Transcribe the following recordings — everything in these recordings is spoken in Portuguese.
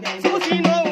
Continua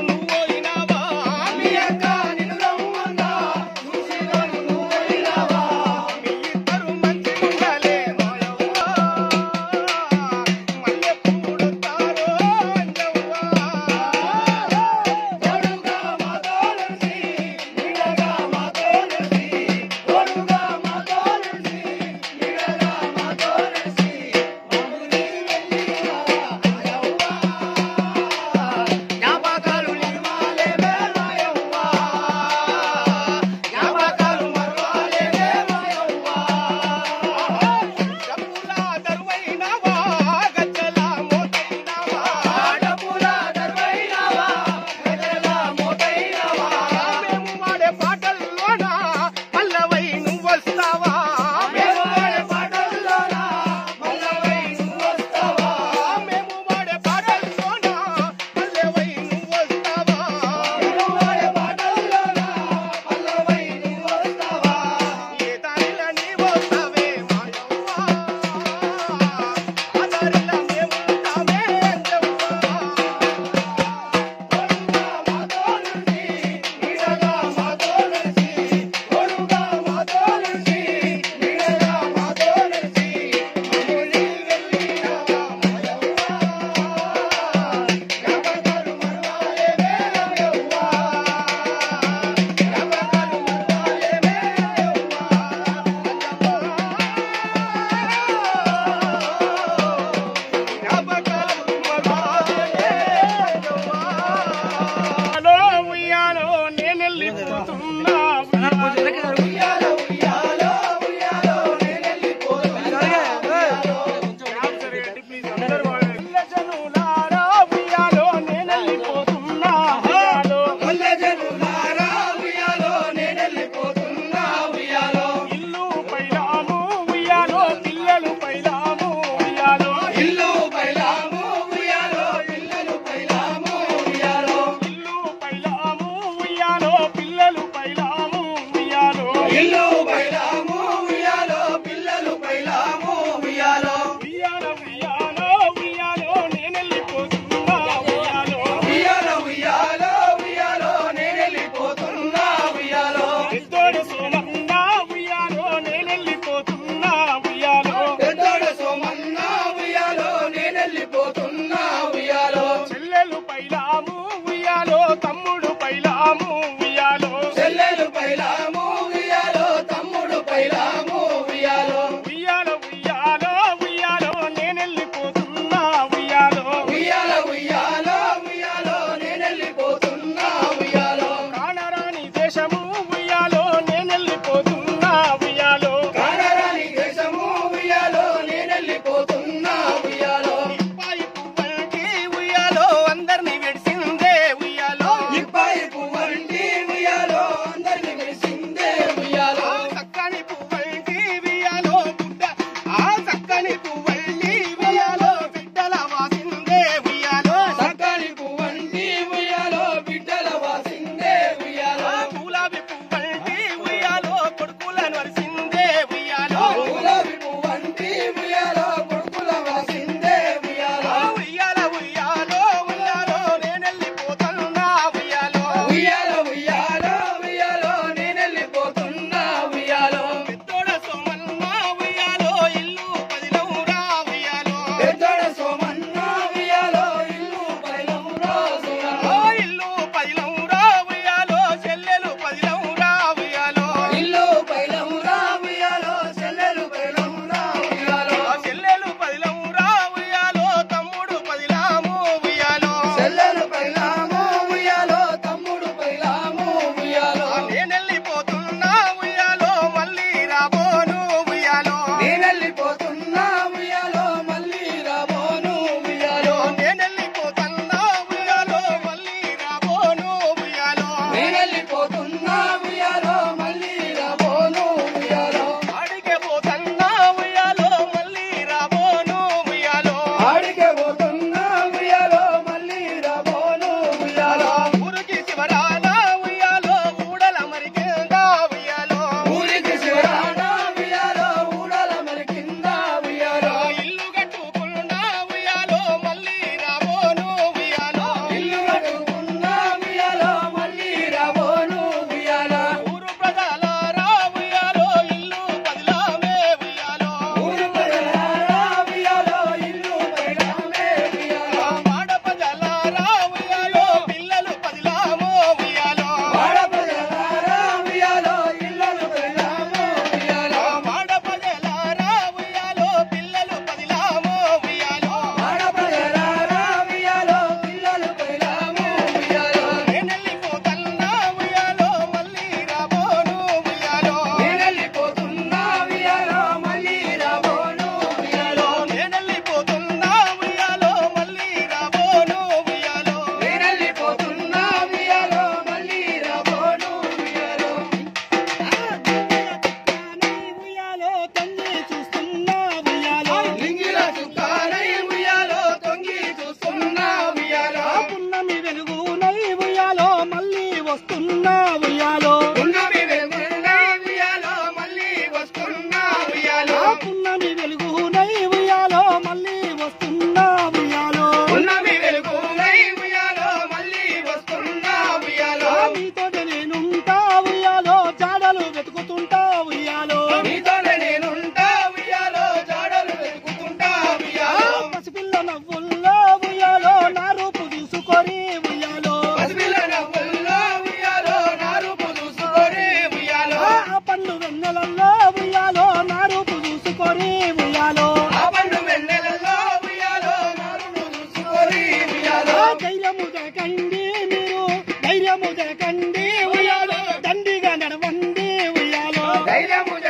muya, muya.